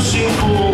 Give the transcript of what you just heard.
辛苦